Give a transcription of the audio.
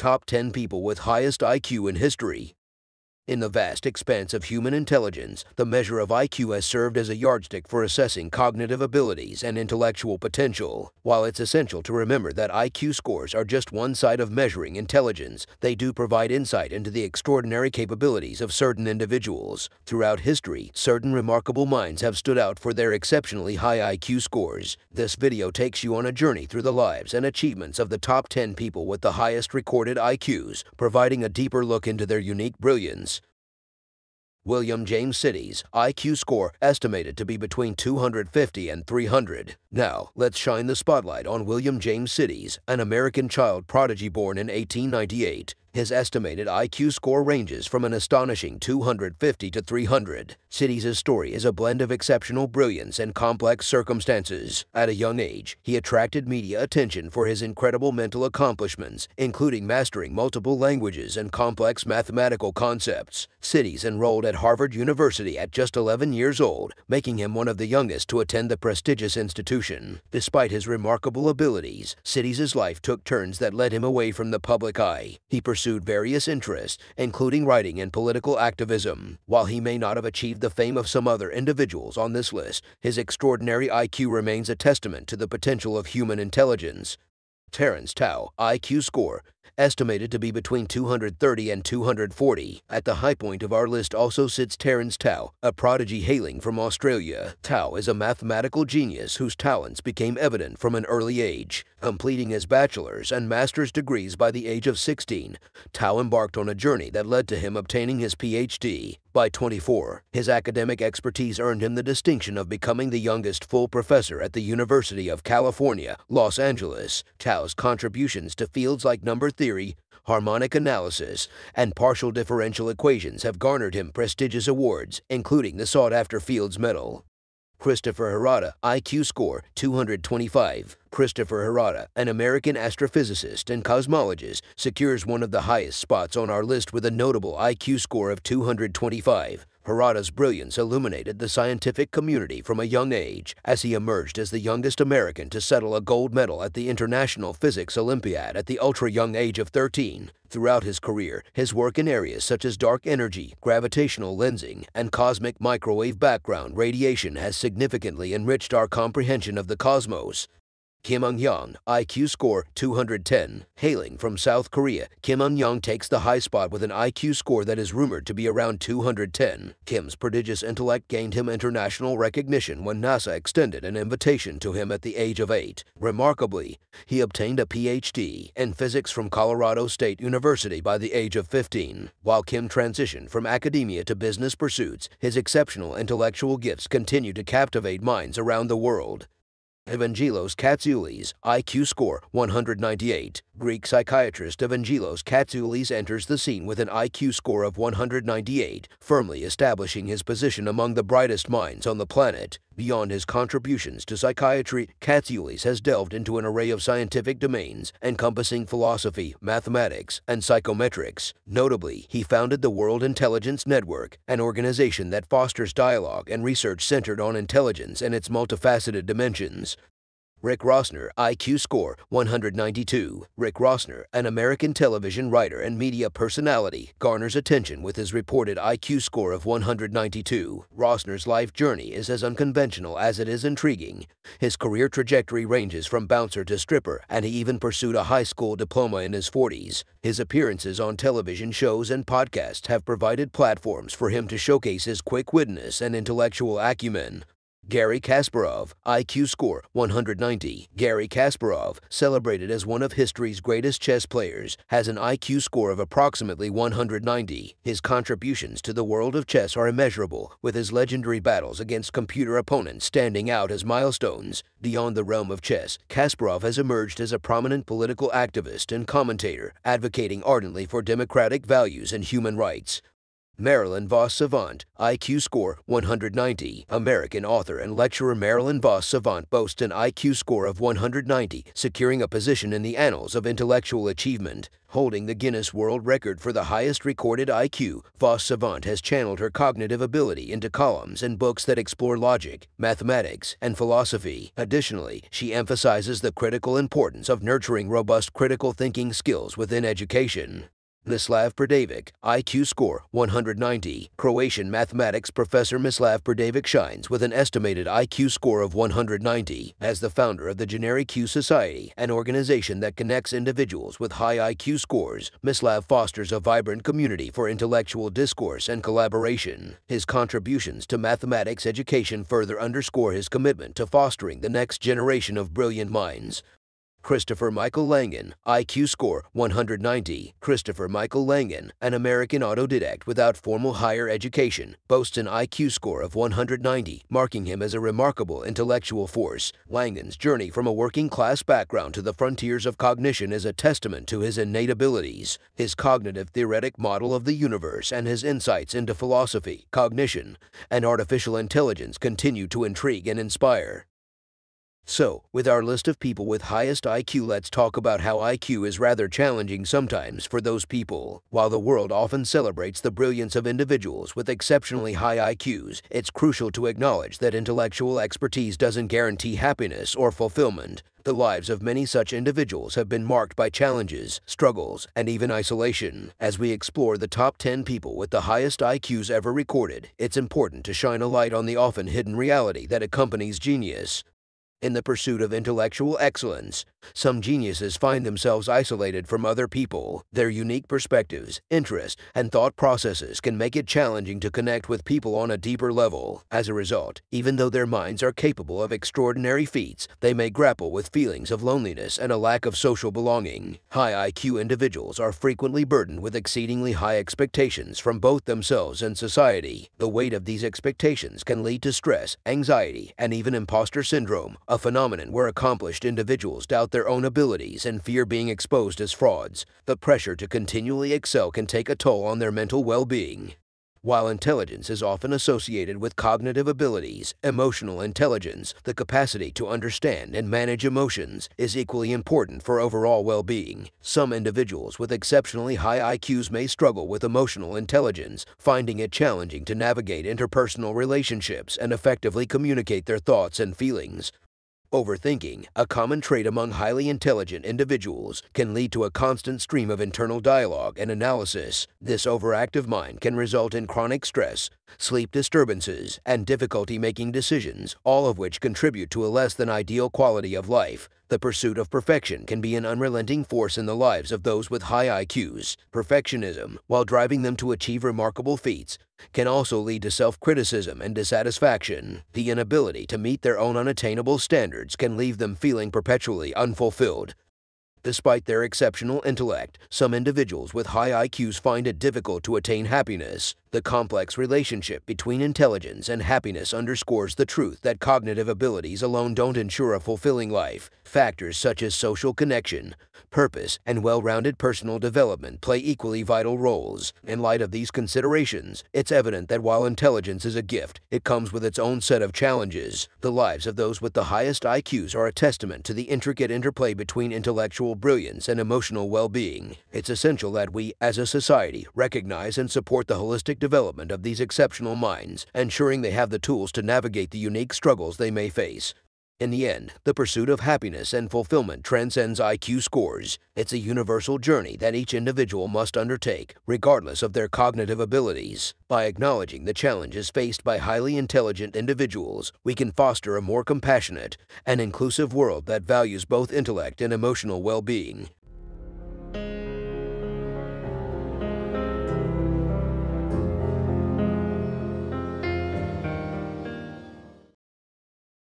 top 10 people with highest IQ in history. In the vast expanse of human intelligence, the measure of IQ has served as a yardstick for assessing cognitive abilities and intellectual potential. While it's essential to remember that IQ scores are just one side of measuring intelligence, they do provide insight into the extraordinary capabilities of certain individuals. Throughout history, certain remarkable minds have stood out for their exceptionally high IQ scores. This video takes you on a journey through the lives and achievements of the top 10 people with the highest recorded IQs, providing a deeper look into their unique brilliance. William James Sidis IQ score estimated to be between 250 and 300. Now, let's shine the spotlight on William James Sidis, an American child prodigy born in 1898. His estimated IQ score ranges from an astonishing 250 to 300. Sidis' story is a blend of exceptional brilliance and complex circumstances. At a young age, he attracted media attention for his incredible mental accomplishments, including mastering multiple languages and complex mathematical concepts. Sidis enrolled at Harvard University at just 11 years old, making him one of the youngest to attend the prestigious institution. Despite his remarkable abilities, Sidis' life took turns that led him away from the public eye. He pursued various interests, including writing and political activism. While he may not have achieved the fame of some other individuals on this list, his extraordinary IQ remains a testament to the potential of human intelligence. Terence Tao, IQ score, estimated to be between 230 and 240. At the high point of our list also sits Terence Tao, a prodigy hailing from Australia. Tao is a mathematical genius whose talents became evident from an early age. Completing his bachelor's and master's degrees by the age of 16, Tao embarked on a journey that led to him obtaining his PhD. By 24, his academic expertise earned him the distinction of becoming the youngest full professor at the University of California, Los Angeles. Tao's contributions to fields like number theory, harmonic analysis, and partial differential equations have garnered him prestigious awards, including the sought-after Fields Medal. Christopher Hirata, IQ score 225. Christopher Hirata, an American astrophysicist and cosmologist, secures one of the highest spots on our list with a notable IQ score of 225. Hirata's brilliance illuminated the scientific community from a young age as he emerged as the youngest American to settle a gold medal at the International Physics Olympiad at the ultra young age of 13. Throughout his career, his work in areas such as dark energy, gravitational lensing, and cosmic microwave background radiation has significantly enriched our comprehension of the cosmos. Kim Ung-Yong, IQ score 210. Hailing from South Korea, Kim Ung-Yong takes the high spot with an IQ score that is rumored to be around 210. Kim's prodigious intellect gained him international recognition when NASA extended an invitation to him at the age of 8. Remarkably, he obtained a PhD in physics from Colorado State University by the age of 15. While Kim transitioned from academia to business pursuits, his exceptional intellectual gifts continue to captivate minds around the world. Evangelos Katsioulis, IQ score 198. Greek psychiatrist Evangelos Katsioulis enters the scene with an IQ score of 198, firmly establishing his position among the brightest minds on the planet. Beyond his contributions to psychiatry, Katsioulis has delved into an array of scientific domains encompassing philosophy, mathematics, and psychometrics. Notably, he founded the World Intelligence Network, an organization that fosters dialogue and research centered on intelligence and its multifaceted dimensions. Rick Rosner, IQ score 192. Rick Rosner, an American television writer and media personality, garners attention with his reported IQ score of 192. Rosner's life journey is as unconventional as it is intriguing. His career trajectory ranges from bouncer to stripper, and he even pursued a high school diploma in his 40s. His appearances on television shows and podcasts have provided platforms for him to showcase his quick witness and intellectual acumen. Garry Kasparov, IQ score 190. Garry Kasparov, celebrated as one of history's greatest chess players, has an IQ score of approximately 190. His contributions to the world of chess are immeasurable, with his legendary battles against computer opponents standing out as milestones. Beyond the realm of chess, Kasparov has emerged as a prominent political activist and commentator, advocating ardently for democratic values and human rights. Marilyn Vos Savant, IQ score 190. American author and lecturer Marilyn Vos Savant boasts an IQ score of 190, securing a position in the annals of intellectual achievement. Holding the Guinness World Record for the highest recorded IQ, Vos Savant has channeled her cognitive ability into columns and books that explore logic, mathematics, and philosophy. Additionally, she emphasizes the critical importance of nurturing robust critical thinking skills within education. Mislav Predavec, IQ score 190. Croatian mathematics professor Mislav Predavec shines with an estimated IQ score of 190. As the founder of the GeneriQ Society, an organization that connects individuals with high IQ scores, Mislav fosters a vibrant community for intellectual discourse and collaboration. His contributions to mathematics education further underscore his commitment to fostering the next generation of brilliant minds. Christopher Michael Langan, IQ score 190. Christopher Michael Langan, an American autodidact without formal higher education, boasts an IQ score of 190, marking him as a remarkable intellectual force. Langan's journey from a working class background to the frontiers of cognition is a testament to his innate abilities. His cognitive theoretic model of the universe and his insights into philosophy, cognition, and artificial intelligence continue to intrigue and inspire. So, with our list of people with highest IQ, let's talk about how IQ is rather challenging sometimes for those people. While the world often celebrates the brilliance of individuals with exceptionally high IQs, it's crucial to acknowledge that intellectual expertise doesn't guarantee happiness or fulfillment. The lives of many such individuals have been marked by challenges, struggles, and even isolation. As we explore the top 10 people with the highest IQs ever recorded, it's important to shine a light on the often hidden reality that accompanies genius. In the pursuit of intellectual excellence, some geniuses find themselves isolated from other people. Their unique perspectives, interests, and thought processes can make it challenging to connect with people on a deeper level. As a result, even though their minds are capable of extraordinary feats, they may grapple with feelings of loneliness and a lack of social belonging. High IQ individuals are frequently burdened with exceedingly high expectations from both themselves and society. The weight of these expectations can lead to stress, anxiety, and even imposter syndrome, a phenomenon where accomplished individuals doubt their own abilities and fear being exposed as frauds. The pressure to continually excel can take a toll on their mental well-being. While intelligence is often associated with cognitive abilities, emotional intelligence, the capacity to understand and manage emotions, is equally important for overall well-being. Some individuals with exceptionally high IQs may struggle with emotional intelligence, finding it challenging to navigate interpersonal relationships and effectively communicate their thoughts and feelings. Overthinking, a common trait among highly intelligent individuals, can lead to a constant stream of internal dialogue and analysis. This overactive mind can result in chronic stress, sleep disturbances, and difficulty making decisions, all of which contribute to a less than ideal quality of life. The pursuit of perfection can be an unrelenting force in the lives of those with high IQs. Perfectionism, while driving them to achieve remarkable feats, can also lead to self-criticism and dissatisfaction. The inability to meet their own unattainable standards can leave them feeling perpetually unfulfilled. Despite their exceptional intellect, some individuals with high IQs find it difficult to attain happiness. The complex relationship between intelligence and happiness underscores the truth that cognitive abilities alone don't ensure a fulfilling life. Factors such as social connection, purpose, and well-rounded personal development play equally vital roles. In light of these considerations, it's evident that while intelligence is a gift, it comes with its own set of challenges. The lives of those with the highest IQs are a testament to the intricate interplay between intellectual brilliance and emotional well-being. It's essential that we, as a society, recognize and support the holistic development of these exceptional minds, ensuring they have the tools to navigate the unique struggles they may face. In the end, the pursuit of happiness and fulfillment transcends IQ scores. It's a universal journey that each individual must undertake, regardless of their cognitive abilities. By acknowledging the challenges faced by highly intelligent individuals, we can foster a more compassionate and inclusive world that values both intellect and emotional well-being.